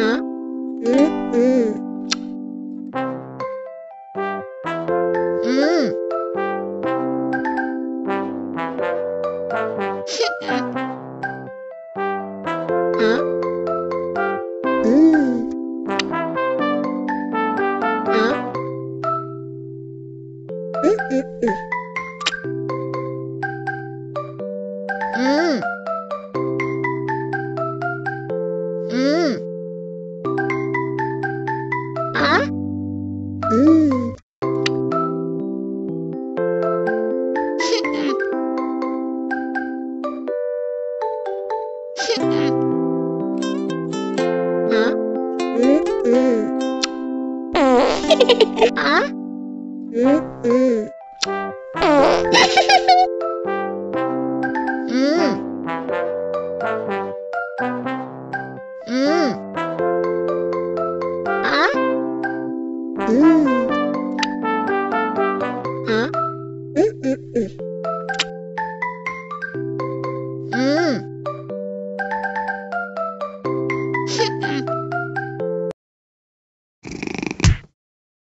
음, 음. 음. 음. 음, 음, 음. 음, 음. 아? 음, 음. 음. Mm.